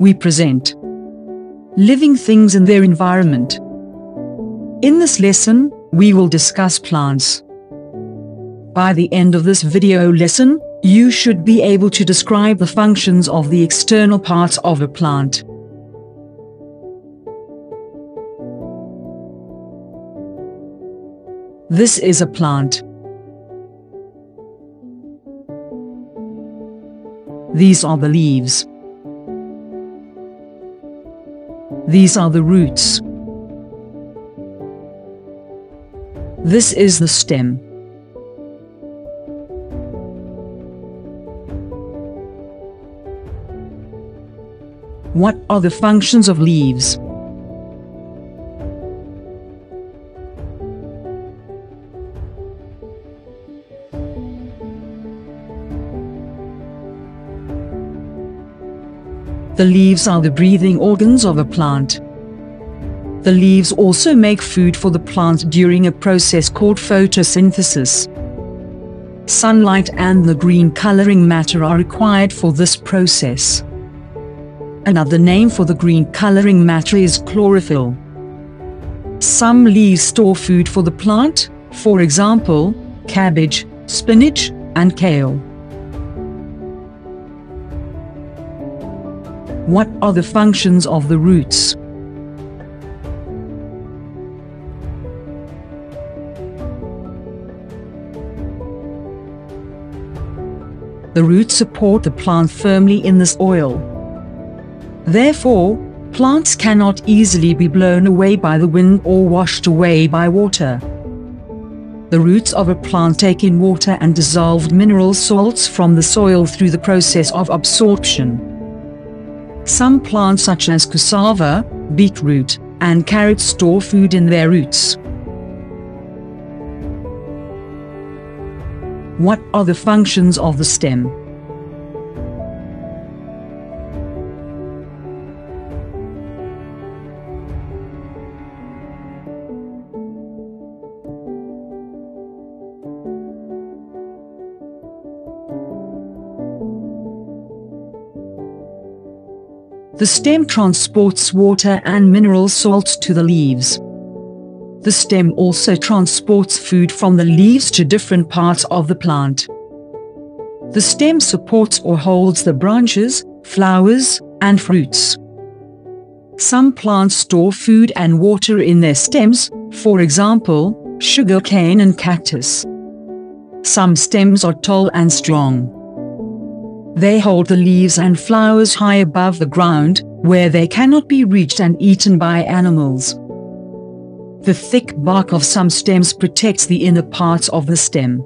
we present living things in their environment. In this lesson, we will discuss plants. By the end of this video lesson, you should be able to describe the functions of the external parts of a plant. This is a plant. These are the leaves. These are the roots. This is the stem. What are the functions of leaves? The leaves are the breathing organs of a plant. The leaves also make food for the plant during a process called photosynthesis. Sunlight and the green coloring matter are required for this process. Another name for the green coloring matter is chlorophyll. Some leaves store food for the plant, for example, cabbage, spinach, and kale. What are the functions of the roots? The roots support the plant firmly in the soil. Therefore, plants cannot easily be blown away by the wind or washed away by water. The roots of a plant take in water and dissolved mineral salts from the soil through the process of absorption. Some plants such as cassava, beetroot, and carrot store food in their roots. What are the functions of the stem? The stem transports water and mineral salts to the leaves. The stem also transports food from the leaves to different parts of the plant. The stem supports or holds the branches, flowers, and fruits. Some plants store food and water in their stems, for example, sugarcane and cactus. Some stems are tall and strong. They hold the leaves and flowers high above the ground, where they cannot be reached and eaten by animals. The thick bark of some stems protects the inner parts of the stem.